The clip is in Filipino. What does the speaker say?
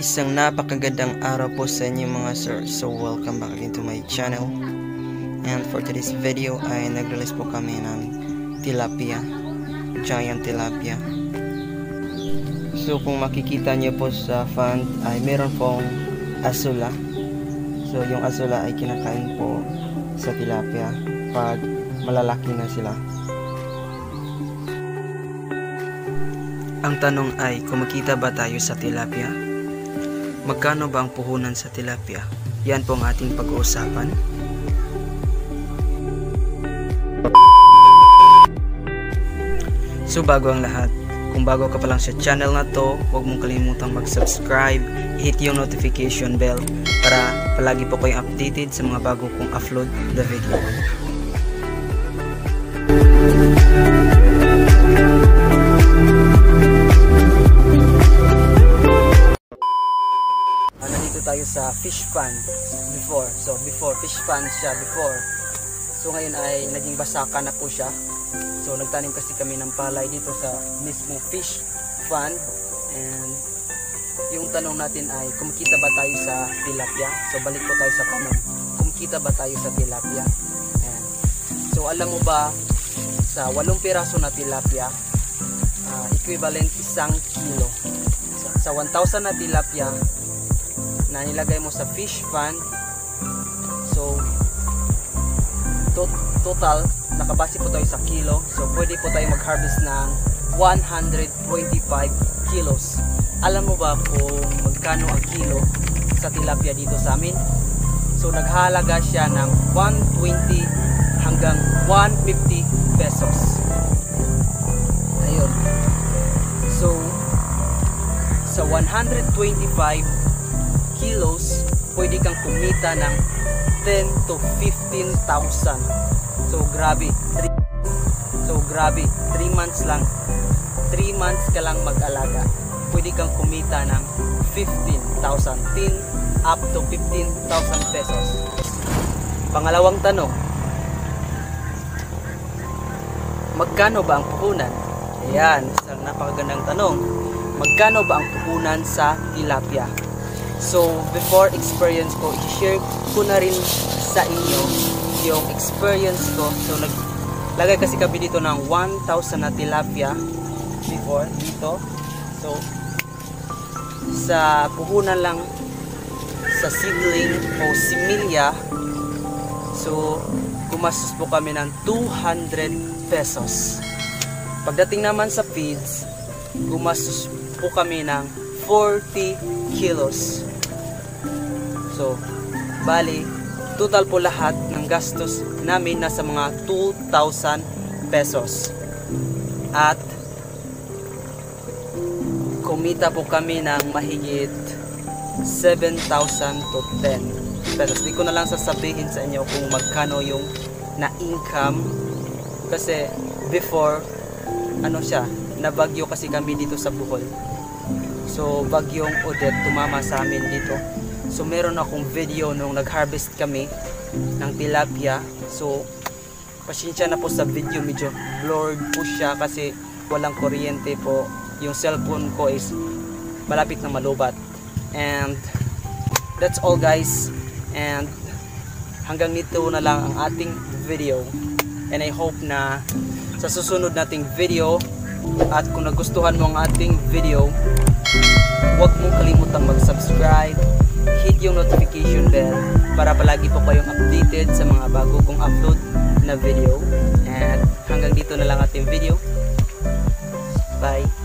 Isang napakagandang araw po sa inyo mga sir. So welcome back again to my channel. And for today's video ay nag-release po kami ng tilapia. Giant tilapia. So kung makikita niyo po sa fund ay meron pong asula. So yung asula ay kinakain po sa tilapia pag malalaki na sila. Ang tanong ay, kumakita ba tayo sa tilapia? Magkano ba ang puhunan sa tilapia? Yan po ang ating pag-uusapan. So bago ang lahat, kung bago ka pa lang sa channel na to, huwag mong kalimutang mag-subscribe, hit yung notification bell para palagi po kayong updated sa mga bago kong upload na video. Fish pond before. So before, fish pond siya before. So ngayon ay naging basaka na po siya. So nagtanim kasi kami ng palay dito sa mismo fish pond. And yung tanong natin ay kumikita ba tayo sa tilapia? So balik po tayo sa tanong. Kumikita ba tayo sa tilapia? Ayan. So alam mo ba sa walong piraso na tilapia, ah, equivalent isang kilo. Sa, sa 1,000 na tilapia, na nilagay mo sa fish pond so to total nakabase po tayo sa kilo. So pwede po tayo mag harvest ng 125 kilos. Alam mo ba kung magkano ang kilo sa tilapia dito sa amin? So naghalaga siya ng 120 hanggang 150 pesos. Ayun. So sa 125 kilos, pwede kang kumita ng 10 to 15,000. So grabe. So grabe, 3 months lang. 3 months ka lang mag-alaga. Pwede kang kumita ng 15,000. 10 up to 15,000 pesos. Pangalawang tanong. Magkano ba ang puhunan? Ayan, isang napakagandang tanong. Magkano ba ang puhunan sa tilapia? So, before experience ko, i-share ko na rin sa inyo yung experience ko. So, naglagay kasi kami dito ng 1,000 na tilapia before dito. So, sa puhunan lang sa seedling o similya, so, gumastos po kami ng 200 pesos. Pagdating naman sa feeds, gumastos po kami ng 40 kilos. So, bali, total po lahat ng gastos namin nasa mga 2,000 pesos. At, kumita po kami ng mahigit 7,000 to 10 pesos. Di ko na lang sasabihin sa inyo kung magkano yung na-income. Kasi, before, ano siya, nabagyo kasi kami dito sa Bohol. So, bagyong Odette tumama sa amin dito. So, meron akong video nung nag-harvest kami ng tilapia. So, pasensya na po sa video. Medyo blurred po siya kasi walang kuryente po. Yung cellphone ko is malapit na malubat. And, that's all guys. And, hanggang nito na lang ang ating video. And I hope na sa susunod nating video at kung nagustuhan mo ang ating video, huwag mong kalimutang mag-subscribe, yung notification bell para palagi po kayong updated sa mga bago kong upload na video. And hanggang dito na lang ating video. Bye!